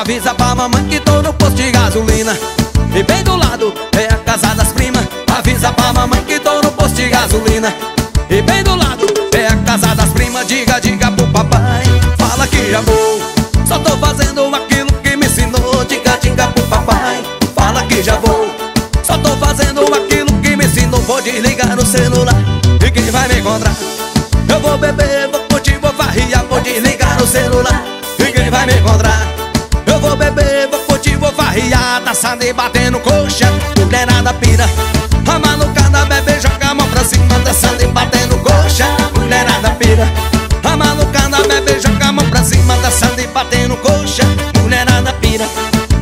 Avisa pra mamãe que tô no posto de gasolina. E bem do lado é a casa das primas. Avisa pra mamãe que tô no posto de gasolina. E bem do lado é a casa das primas. Diga, diga pro papai, fala que vou. Só tô fazendo aquilo ensinou Vou desligar o celular e quem vai me encontrar? Eu vou beber, vou curtir, vou farriar Vou desligar o celular e quem vai me encontrar? Eu vou beber, vou curtir, vou farriar Dançando e batendo coxa, mulherada pira. A malucada bebe, joga a mão pra cima Dançando e batendo coxa, mulherada pira. A malucada bebe, joga a mão pra cima Dançando e batendo coxa, mulherada pira.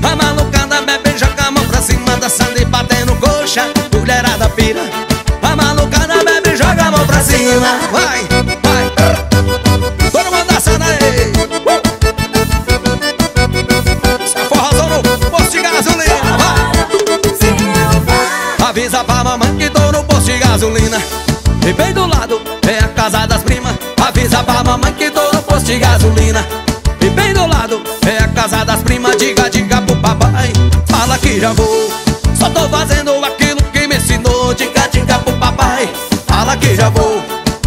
A malucada bebe, joga a mão pra cima Dançando e batendo coxa, mulherada pira cima. Vai, vai. Todo mundo dançando aí. Uh! Essa forrozão no posto de gasolina. Vai. Avisa pra mamãe que tô no posto de gasolina. E bem do lado é a casa das primas. Avisa pra mamãe que tô no posto de gasolina. E bem do lado é a casa das primas. Diga, diga pro papai, fala que já vou. Só tô fazendo fala que já vou.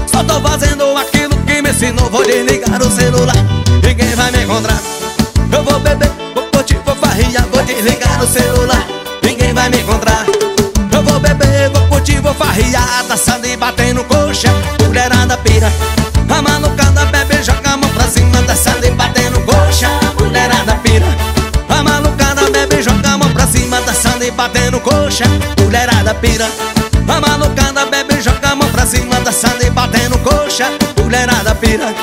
Só tô fazendo aquilo que me ensinou. Vou desligar o celular, ninguém vai me encontrar. Eu vou beber, vou curtir, vou farriar Vou desligar o celular, ninguém vai me encontrar. Eu vou beber, vou curtir, vou farriar Dançando e batendo coxa, mulherada pira A malucada bebe, joga a mão pra cima Dançando e batendo coxa, mulherada pira A malucada bebe, joga a mão pra cima Dançando e batendo coxa, mulherada pira A malucada bebe, pira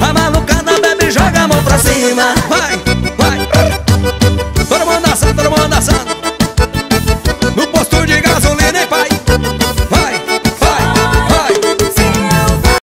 A malucada bebe, joga a mão pra cima Vai!